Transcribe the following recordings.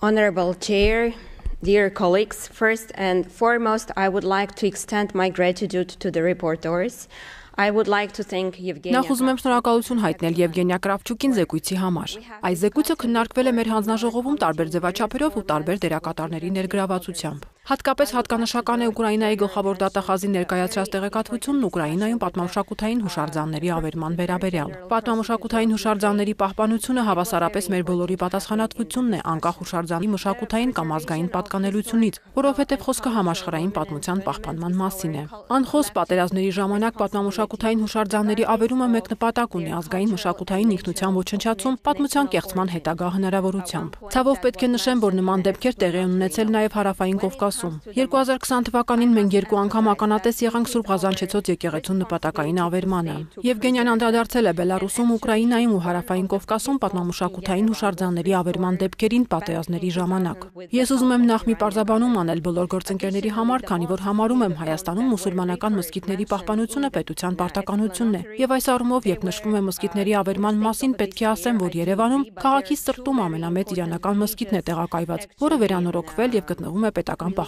Honorable Chair, dear colleagues, first and foremost, I would like to extend my gratitude to the reporters. I would like to thank Evgenia Նախ ուզում եմ շնորհակալություն հայտնել Եվգենիա Կրավչուկին զեկույցի համար։ Այս զեկույցը քննարկվել է մեր հանձնաժողովում տարբեր ձևաչափերով ու տարբեր դերակատարների ներգրավվածությամբ։ Հատկապես հատկանշական է Ուկրաինայի գլխավոր դատախազի ներկայացրած տեղեկատվությունն Ուկրաինայում պատմամշակութային հուշարձանների ավերման վերաբերյալ։ Պատմամշակութային հուշարձանների պահպանությունը հավասարապես մեր բոլորի պատասխանատվությունն է անկախ հուշարձանի մշակութային կամ ազգային պատկանելությունից, որովհետև խոսքը համաշխարհային պատմության պահպանման մասին է։ Անխոս պատերազմների ժամանակ պատմամշակութային հուշարձանների ավերումը մեկ նպատակ ունի ազգային մշակութային ինքնության ոչնչացում պատմության կեղծման հետագա հնարավորությամբ։ Ցավով պետք է նշեմ, որ նման դեպքեր տեղի ունեցել նաև հարավային Կովկասում ասում։ 2020 թվականին մենք երկու անգամ ականատես եղանք Սուրբ Ղազանչեցոց եկեղեցու նպատակային ավերմանը։ Եվգենյան անդրադարձել է Բելարուսում, Ուկրաինայում ու Հարավային Կովկասում պատմամշակութային հուշարձանների ավերման դեպքերին պատերազմների ժամանակ։ Ես ուզում եմ նախ մի պարզաբանում անել բոլոր գործընկերների համար, քանի որ համարում եմ Հայաստանում մուսուլմանական մզկիթների պահպանությունը պետության պարտականությունն է։ Եվ այս առումով, երբ նշվում է մզկիթների ավերման մասին, պետք է ասեմ, որ Երևանում քաղաքի սրտում ամենամեծ իրանական մզկիթն է տեղակայված, որը վերանորոգվել եւ գտնվում է պետական պահպանության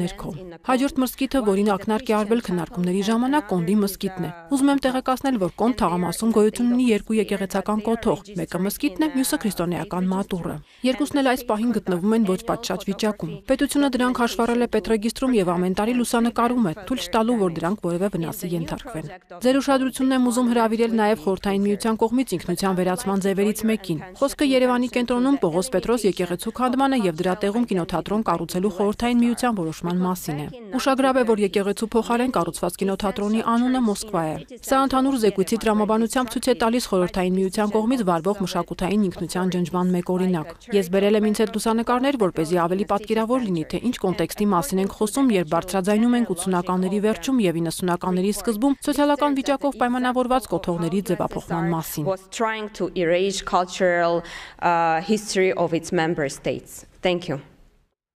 ներքո։ Հաջորդ մզկիթը, որին ակնարկ է արվել քննարկումների ժամանակ, Կոնդի մզկիթն է։ Ուզում եմ տեղեկացնել, որ Կոնդ թաղամասում գոյություն ունի երկու եկեղեցական կոթող, մեկը մզկիթն է, մյուսը քրիստոնեական մատուռը։ Երկուսն էլ այս պահին գտնվում են ոչ պատշաճ վիճակում։ Պետությունը դրանք հաշվառել է պետրեգիստրում եւ ամեն տարի լուսանկարում է, թույլ չտալու, որ դրանք որևէ վնասի ենթարկվեն։ Ձեր ուշադրությունն եմ ուզում հրավիրել նաեւ Խորթային միության կողմից ինքնության վերացման ձևերից մեկին։ Խոսքը Երևանի կենտրոնում Պողոս Պետրոս եկեղեցու քանդմանը եւ դրա տեղում կինոթատրոն կառուցելու Խորթային միության որոշման մասին է։ Ուշագրավ է, որ եկեղեցու փոխարեն կառուցված կինոթատրոնի անունը Մոսկվա է։ Սա ընդհանուր զեկույցի տրամաբանությամբ ցույց է տալիս խորհրդային միության կողմից վարվող մշակութային ինքնության ջնջման մեկ օրինակ։ Ես բերել եմ ինձ այդ լուսանկարներ, որ เป զի ավելի պատկերավոր լինի, թե ինչ կոնտեքստի մասին ենք խոսում, երբ բարձրաձայնում ենք 80-ականների վերջում եւ 90-ականների սկզբում սոցիալական վիճակով պայմանավորված կոթողների ձևափոխման մասին։ trying to erase cultural uh, history of its member states. Thank you.